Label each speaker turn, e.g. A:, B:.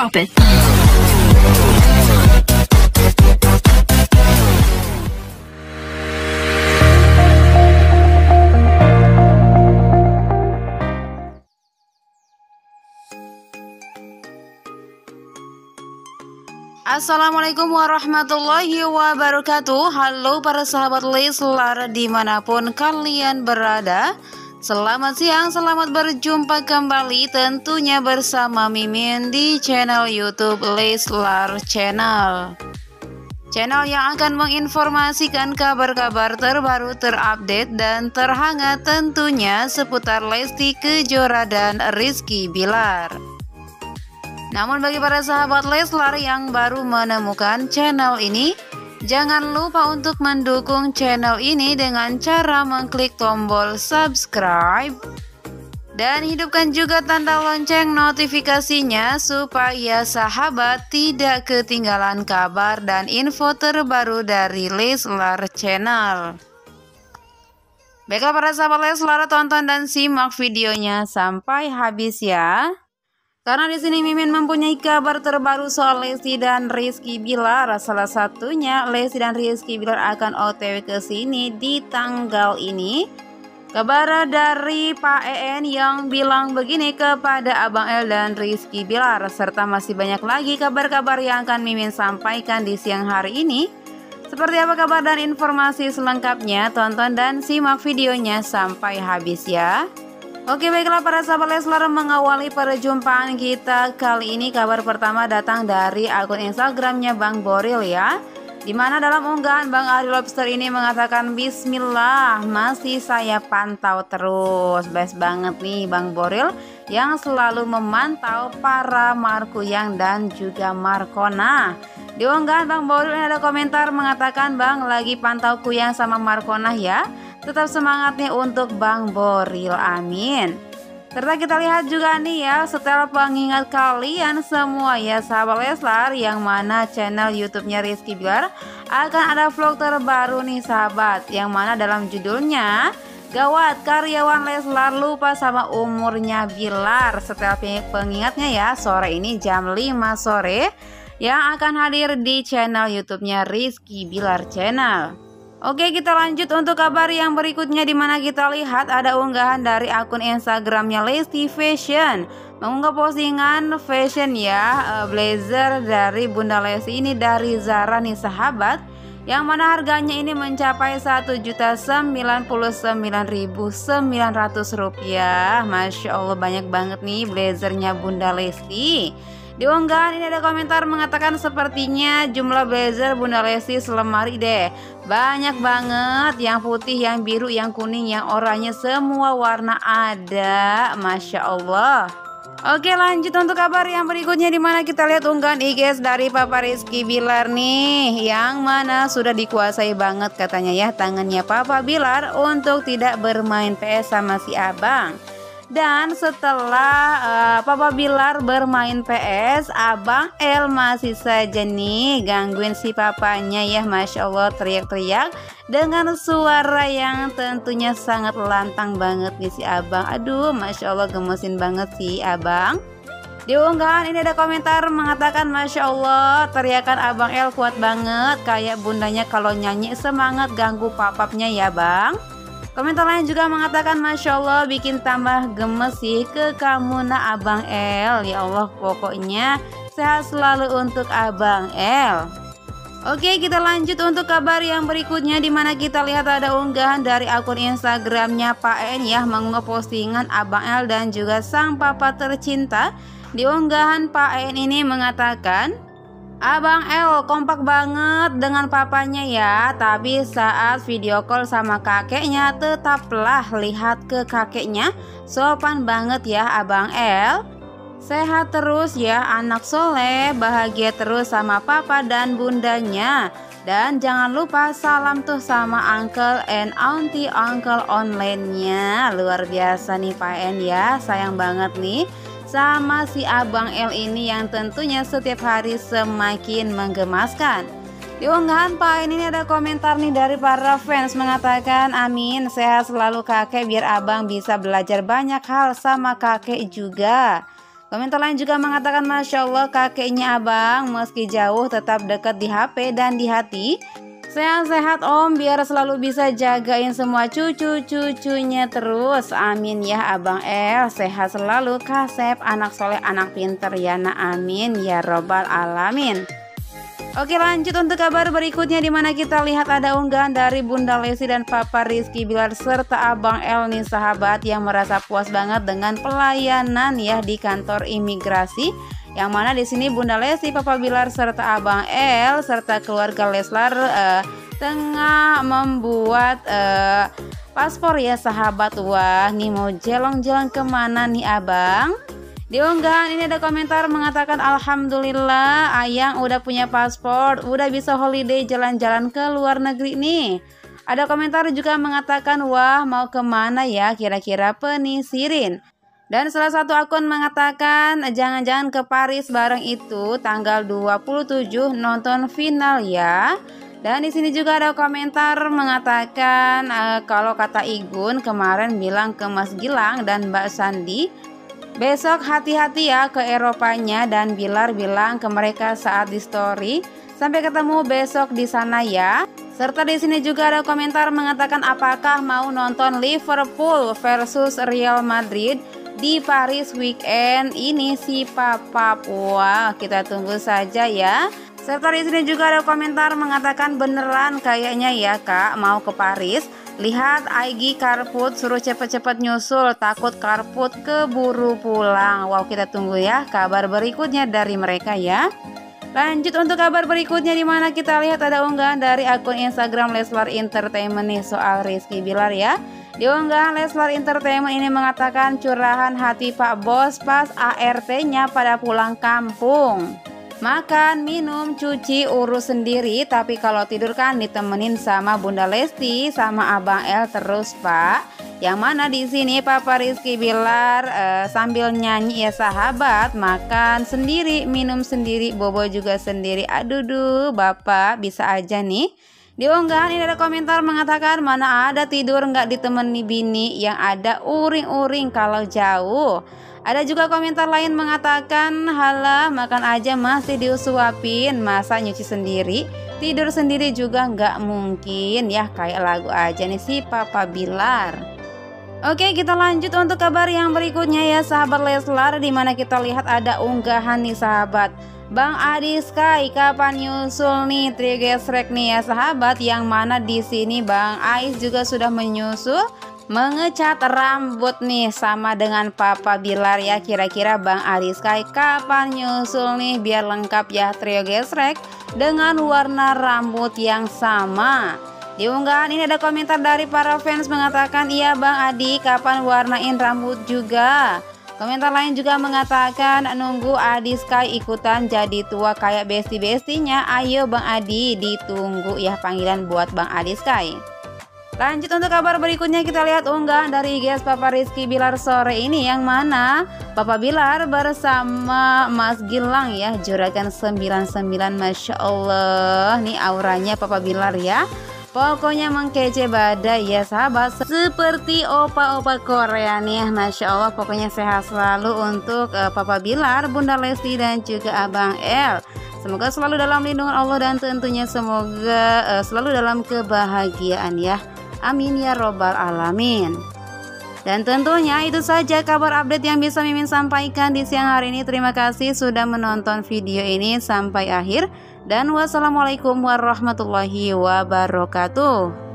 A: Drop it.
B: Assalamualaikum warahmatullahi wabarakatuh Halo para sahabat Leslar di mana pun kalian berada Selamat siang, selamat berjumpa kembali tentunya bersama Mimin di channel Youtube Leslar Channel. Channel yang akan menginformasikan kabar-kabar terbaru, terupdate, dan terhangat tentunya seputar Lesti Kejora dan Rizky Bilar. Namun bagi para sahabat Leslar yang baru menemukan channel ini, jangan lupa untuk mendukung channel ini dengan cara mengklik tombol subscribe dan hidupkan juga tanda lonceng notifikasinya supaya sahabat tidak ketinggalan kabar dan info terbaru dari Leslar Channel. Baiklah para sahabat Leslar, tonton dan simak videonya sampai habis ya. Karena di sini Mimin mempunyai kabar terbaru soal Lesti dan Rizky Bilar. Salah satunya Lesti dan Rizky Bilar akan OTW ke sini di tanggal ini. Kabar dari Pak EN yang bilang begini kepada Abang El dan Rizky Bilar serta masih banyak lagi kabar-kabar yang akan Mimin sampaikan di siang hari ini. Seperti apa kabar dan informasi selengkapnya? Tonton dan simak videonya sampai habis ya. Oke baiklah para sahabat Leslar mengawali perjumpaan kita kali ini. Kabar pertama datang dari akun Instagramnya Bang Boril ya. Di mana dalam unggahan Bang Ari Lobster ini mengatakan Bismillah masih saya pantau terus. Best banget nih Bang Boril yang selalu memantau para Markuyang dan juga Markona. Di unggahan Bang Boril ada komentar mengatakan Bang lagi pantau Kuyang sama Markona ya Tetap semangat nih untuk Bang Boril, amin. Serta kita lihat juga nih ya setelah pengingat kalian semua ya sahabat Leslar yang mana channel YouTube-nya Rizky Bilar akan ada vlog terbaru nih sahabat yang mana dalam judulnya Gawat karyawan Leslar lupa sama umurnya Bilar Setelah pengingatnya ya sore ini jam 5 sore yang akan hadir di channel YouTube-nya Rizky Bilar Channel. Oke kita lanjut untuk kabar yang berikutnya di mana kita lihat ada unggahan dari akun Instagramnya Lesti Fashion. Mengunggah postingan fashion ya uh, blazer dari Bunda Lesti ini dari Zara nih sahabat. Yang mana harganya ini mencapai Rp1.099.900 Masya Allah banyak banget nih blazernya Bunda Lesti di unggahan ini ada komentar mengatakan sepertinya jumlah blazer Bunda Lesti selemari deh. Banyak banget yang putih, yang biru, yang kuning, yang oranye semua warna ada. Masya Allah. Oke lanjut untuk kabar yang berikutnya di mana kita lihat unggahan IG dari Papa Rizky Bilar nih Yang mana sudah dikuasai banget katanya ya tangannya Papa Bilar untuk tidak bermain PS sama si abang dan setelah uh, Papa Bilar bermain PS, Abang El masih saja nih gangguin si papanya ya Masya Allah teriak-teriak dengan suara yang tentunya sangat lantang banget nih si Abang. Aduh Masya Allah gemesin banget si Abang. Di unggahan ini ada komentar mengatakan Masya Allah teriakan Abang El kuat banget Kayak bundanya kalau nyanyi semangat ganggu papapnya ya bang Komentar lain juga mengatakan Masya Allah bikin tambah gemes sih ke kamu nak Abang El. Ya Allah pokoknya sehat selalu untuk Abang El. Oke kita lanjut untuk kabar yang berikutnya Di mana kita lihat ada unggahan dari akun Instagramnya Pak En ya Mengunggah postingan Abang El dan juga sang papa tercinta. Di unggahan Pak En ini mengatakan Abang El kompak banget dengan papanya ya. Tapi saat video call sama kakeknya Tetaplah lihat ke kakeknya. Sopan banget ya Abang El. Sehat terus ya anak soleh. Bahagia terus sama papa dan bundanya. Dan jangan lupa salam tuh sama uncle and auntie uncle online-nya. Luar biasa nih Pak En ya. Sayang banget nih sama si Abang L ini yang tentunya setiap hari semakin menggemaskan. Di unggahan Pak ini ada komentar nih dari para fans mengatakan amin sehat selalu kakek biar abang bisa belajar banyak hal sama kakek juga. Komentar lain juga mengatakan Masya Allah kakeknya abang meski jauh tetap dekat di HP dan di hati Sehat-sehat om biar selalu bisa jagain semua cucu-cucunya terus. Amin ya abang El. Sehat selalu kasep anak soleh anak pinter ya na amin ya robbal alamin. Oke lanjut untuk kabar berikutnya di mana kita lihat ada unggahan dari Bunda Lesti dan Papa Rizky Bilar serta Abang El nih sahabat yang merasa puas banget dengan pelayanan ya di kantor imigrasi yang mana di sini Bunda Lesti, Papa Bilar serta Abang El serta keluarga Leslar uh, tengah membuat uh, paspor ya sahabat. Wah nih mau jelong-jelong ke mana nih abang? Di unggahan ini ada komentar mengatakan Alhamdulillah Ayang udah punya paspor Udah bisa holiday jalan-jalan ke luar negeri nih. Ada komentar juga mengatakan Wah mau ke mana ya kira-kira penisirin dan salah satu akun mengatakan jangan-jangan ke Paris bareng itu tanggal 27 nonton final ya. Dan di sini juga ada komentar mengatakan uh, kalau kata Igun kemarin bilang ke Mas Gilang dan Mbak Sandi Besok hati-hati ya ke Eropanya dan Bilar bilang ke mereka saat di story. Sampai ketemu besok di sana ya. Serta di sini juga ada komentar mengatakan apakah mau nonton Liverpool versus Real Madrid di Paris weekend ini si Papa. Wah, kita tunggu saja ya. Serta di sini juga ada komentar mengatakan beneran kayaknya ya Kak mau ke Paris. Lihat Aigi Karput suruh cepet-cepet nyusul takut Karput keburu pulang. Wow kita tunggu ya kabar berikutnya dari mereka ya. Lanjut untuk kabar berikutnya di mana kita lihat ada unggahan dari akun Instagram Leslar Entertainment nih soal Rizky Bilar ya. Di unggahan Leslar Entertainment ini mengatakan curahan hati Pak Bos pas ART-nya pada pulang kampung. Makan, minum, cuci, urus sendiri. Tapi kalau tidur kan ditemenin sama Bunda Lesti Sama Abang El terus pak. Yang mana di sini Papa Rizky Bilar? Uh, Sambil nyanyi ya sahabat Makan sendiri, minum sendiri Bobo juga sendiri. Aduh duh Bapak bisa aja nih. Di unggahan ini ada komentar mengatakan mana ada tidur nggak ditemani bini? Yang ada uring-uring kalau jauh. Ada juga komentar lain mengatakan halah makan aja masih diusuapin masa nyuci sendiri? Tidur sendiri juga nggak mungkin ya kayak lagu aja nih si Papa Bilar. Oke kita lanjut untuk kabar yang berikutnya ya sahabat Leslar Di mana kita lihat ada unggahan nih sahabat. Bang Adi Sky kapan nyusul nih Trigesrek nih ya sahabat? Yang mana di sini Bang Ais juga sudah menyusul Mengecat rambut nih sama dengan Papa Bilar ya. Kira-kira Bang Ariskai kapan nyusul nih biar lengkap ya trio gesrek Dengan warna rambut yang sama? Di unggahan ini ada komentar dari para fans mengatakan Iya Bang Adi kapan warnain rambut juga? Komentar lain juga mengatakan nunggu Adi Sky ikutan jadi tua kayak besti-bestinya. Ayo Bang Adi ditunggu ya panggilan buat Bang Adi Sky Lanjut untuk kabar berikutnya kita lihat unggahan dari guys Papa Rizky Bilar sore ini yang mana Papa Bilar bersama Mas Gilang ya juragan 99 Masya Allah. Nih auranya Papa Bilar ya. Pokoknya mengkece badai ya sahabat. Seperti opa-opa Korea nih Masya Allah. Pokoknya sehat selalu untuk uh, Papa Bilar, Bunda Lesti dan juga Abang El. Semoga selalu dalam lindungan Allah dan tentunya semoga uh, selalu dalam kebahagiaan ya Amin ya robbal alamin. Dan tentunya itu saja kabar update yang bisa Mimin sampaikan di siang hari ini. Terima kasih sudah menonton video ini sampai akhir. Dan wassalamualaikum warahmatullahi wabarakatuh.